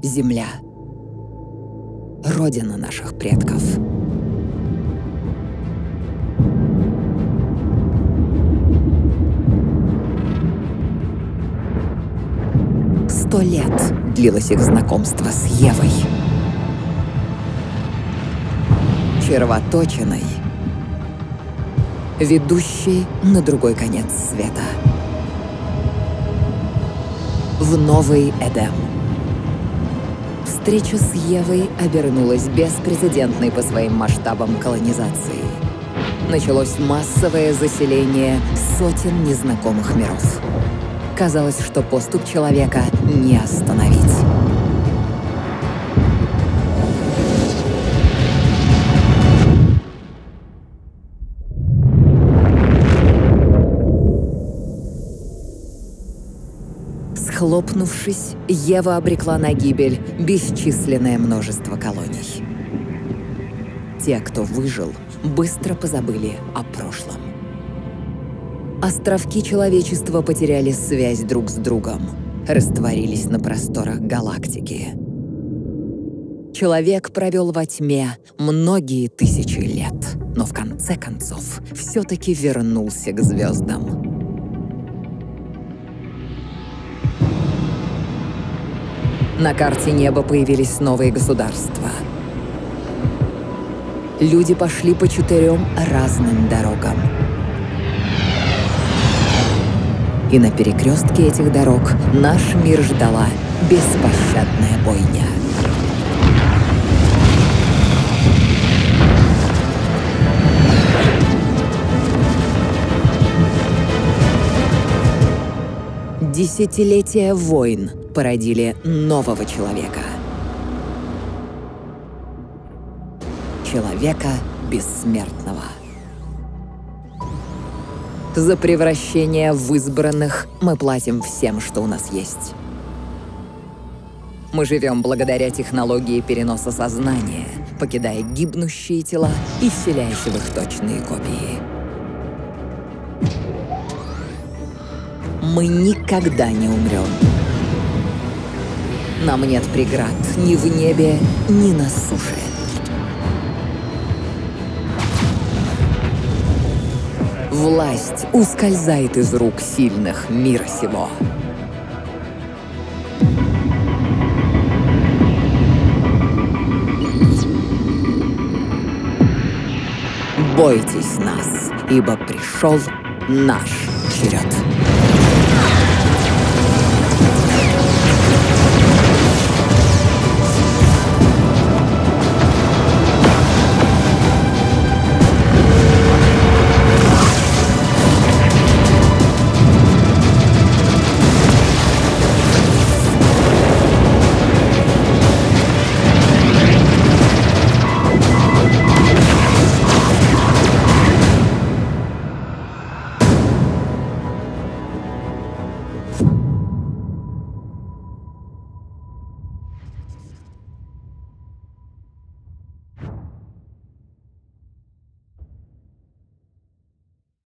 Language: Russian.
Земля. Родина наших предков. Сто лет длилось их знакомство с Евой. Червоточиной, ведущей на другой конец света. В Новый Эдем. Встреча с Евой обернулась беспрецедентной по своим масштабам колонизацией. Началось массовое заселение сотен незнакомых миров. Казалось, что поступ человека не остановить. Схлопнувшись, Ева обрекла на гибель бесчисленное множество колоний. Те, кто выжил, быстро позабыли о прошлом. Островки человечества потеряли связь друг с другом, растворились на просторах галактики. Человек провел во тьме многие тысячи лет, но в конце концов все-таки вернулся к звездам. На карте неба появились новые государства. Люди пошли по четырем разным дорогам. И на перекрестке этих дорог наш мир ждала беспощадная бойня. Десятилетия войн породили нового человека. Человека бессмертного. За превращение в избранных мы платим всем, что у нас есть. Мы живем благодаря технологии переноса сознания, покидая гибнущие тела и вселяясь в их точные копии. Мы никогда не умрем. Нам нет преград ни в небе, ни на суше. Власть ускользает из рук сильных мира сего. Бойтесь нас, ибо пришел наш черед.